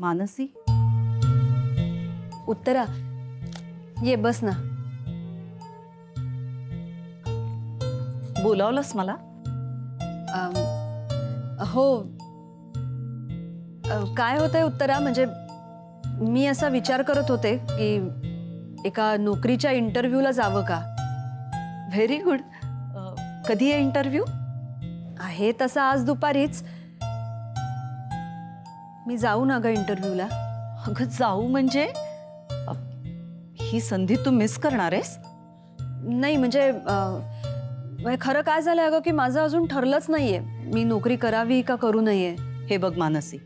मानसी? उत्तरा ये बस ना. बोलावलंस मला? हो. काय होतंय उत्तरा म्हणजे मी असा विचार करत होते की एका नोकरीच्या इंटरव्ह्यूला जावं का? व्हेरी गुड कधी आहे इंटरव्ह्यू आहे तसा आज दुपारीच. मी जाऊ ना ग इंटरव्ह्यूला अगं जाऊ म्हणजे? ही संधी तू मिस करणार आहेस? नाही म्हणजे म्हणजे खरं काय झालं अगं की माझं अजून ठरलंच नाहीये. मी नोकरी करावी का करू नये? हे बघ मानसी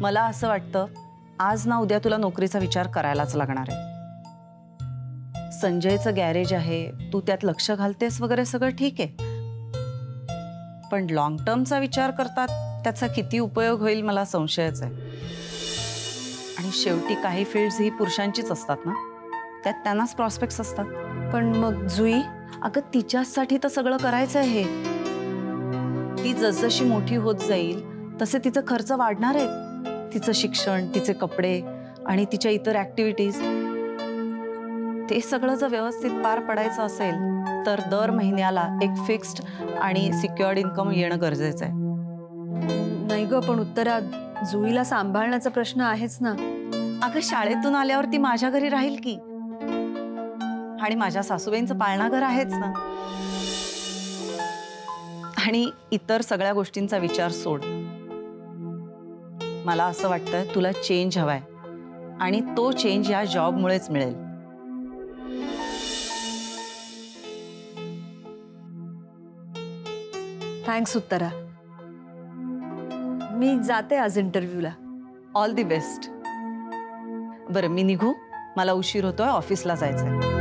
मला असं वाटतं आज ना उद्या तुला नोकरीचा विचार करायलाच लागणार आहे. संजयचं गॅरेज आहे तू त्यात लक्ष घालतेस वगैरे सगळं ठीक आहे. पण लॉंग टर्मचा विचार करतात त्याचा किती उपयोग होईल मला संशयच आहे. आणि शेवटी काही फील्ड्स ही पुरुषांचीच असतात ना? त्यात त्यांनाच प्रॉस्पेक्ट्स असतात. पण मग जुई अगं तिच्यासाठी तर सगळं करायचं आहे. ती जसजशी मोठी होत जाईल तसे तिचा खर्च वाढणार आहेत तिचं शिक्षण तिचे कपडे आणि तिच्या इतर ऍक्टिव्हिटीज ते सगळं जर व्यवस्थित पार पडायचं असेल तर दर महिन्याला एक फिक्स्ड आणि सिक्युअर्ड इन्कम येणं गरजेचं आहे. नाही ग पण उत्तरा जुईला सांभाळण्याचा प्रश्न आहेच ना. अगं शाळेतून आल्यावर ती माझ्या घरी राहील की? आणि माझ्या सासूबाईंचं पाळणाघर आहेच ना. आणि इतर सगळ्या गोष्टींचा विचार सोड. मला असं वाटतं तुला चेंज हवाय. आणि तो चेंज या जॉबमुळेच मिळेल. थँक्स उत्तरा. मी जाते आज इंटरव्ह्यूला ऑल दी बेस्ट बरं मी निघू. मला उशीर होतोय ऑफिसला जायचंय.